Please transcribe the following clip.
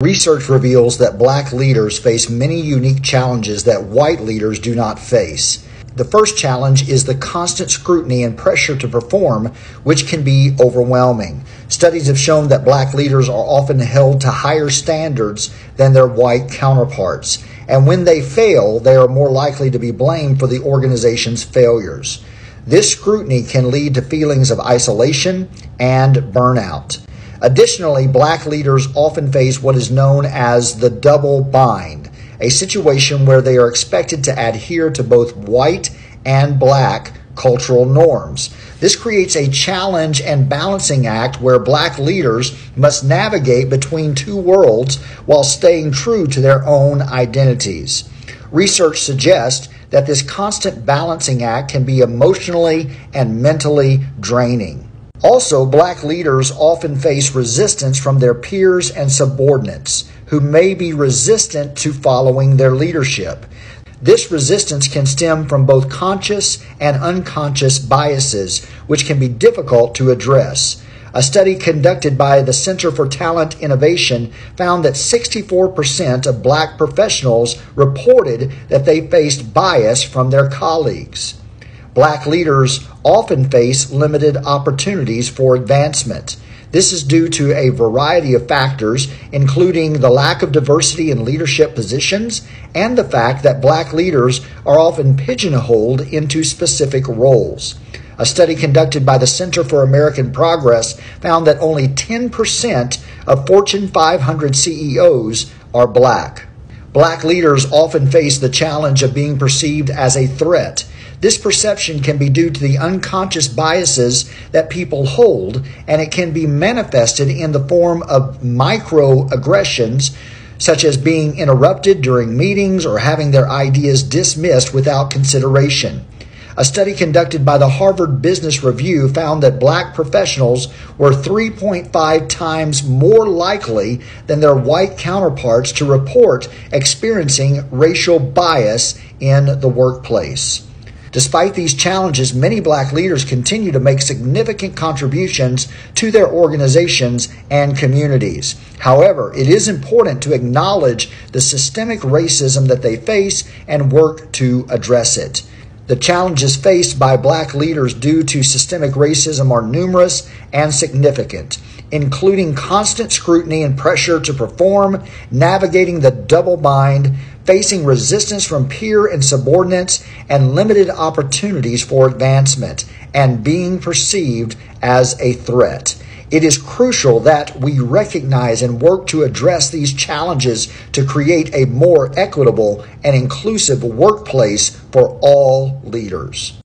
Research reveals that black leaders face many unique challenges that white leaders do not face. The first challenge is the constant scrutiny and pressure to perform, which can be overwhelming. Studies have shown that black leaders are often held to higher standards than their white counterparts, and when they fail, they are more likely to be blamed for the organization's failures. This scrutiny can lead to feelings of isolation and burnout. Additionally, black leaders often face what is known as the double bind, a situation where they are expected to adhere to both white and black cultural norms. This creates a challenge and balancing act where black leaders must navigate between two worlds while staying true to their own identities. Research suggests that this constant balancing act can be emotionally and mentally draining. Also, black leaders often face resistance from their peers and subordinates who may be resistant to following their leadership. This resistance can stem from both conscious and unconscious biases, which can be difficult to address. A study conducted by the Center for Talent Innovation found that 64% of black professionals reported that they faced bias from their colleagues. Black leaders often face limited opportunities for advancement. This is due to a variety of factors, including the lack of diversity in leadership positions and the fact that black leaders are often pigeonholed into specific roles. A study conducted by the Center for American Progress found that only 10% of Fortune 500 CEOs are black. Black leaders often face the challenge of being perceived as a threat this perception can be due to the unconscious biases that people hold, and it can be manifested in the form of microaggressions, such as being interrupted during meetings or having their ideas dismissed without consideration. A study conducted by the Harvard Business Review found that black professionals were 3.5 times more likely than their white counterparts to report experiencing racial bias in the workplace. Despite these challenges, many black leaders continue to make significant contributions to their organizations and communities. However, it is important to acknowledge the systemic racism that they face and work to address it. The challenges faced by black leaders due to systemic racism are numerous and significant, including constant scrutiny and pressure to perform, navigating the double bind, facing resistance from peer and subordinates, and limited opportunities for advancement, and being perceived as a threat. It is crucial that we recognize and work to address these challenges to create a more equitable and inclusive workplace for all leaders.